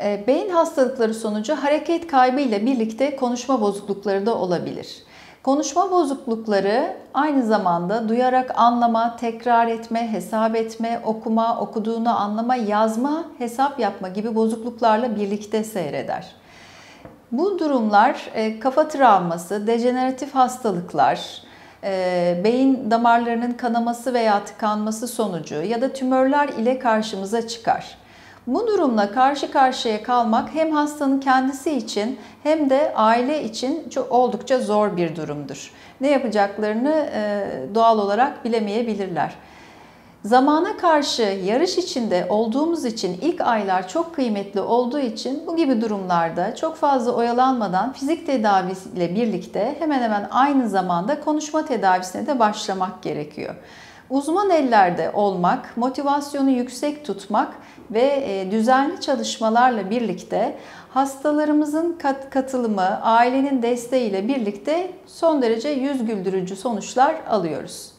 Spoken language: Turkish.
E, beyin hastalıkları sonucu hareket kaybı ile birlikte konuşma bozuklukları da olabilir. Konuşma bozuklukları aynı zamanda duyarak anlama, tekrar etme, hesap etme, okuma, okuduğunu anlama, yazma, hesap yapma gibi bozukluklarla birlikte seyreder. Bu durumlar e, kafa travması, dejeneratif hastalıklar, e, beyin damarlarının kanaması veya tıkanması sonucu ya da tümörler ile karşımıza çıkar. Bu durumla karşı karşıya kalmak hem hastanın kendisi için hem de aile için çok oldukça zor bir durumdur. Ne yapacaklarını e, doğal olarak bilemeyebilirler. Zamana karşı yarış içinde olduğumuz için ilk aylar çok kıymetli olduğu için bu gibi durumlarda çok fazla oyalanmadan fizik tedavisiyle birlikte hemen hemen aynı zamanda konuşma tedavisine de başlamak gerekiyor. Uzman ellerde olmak, motivasyonu yüksek tutmak ve e, düzenli çalışmalarla birlikte hastalarımızın katılımı, ailenin desteğiyle birlikte son derece yüz güldürücü sonuçlar alıyoruz.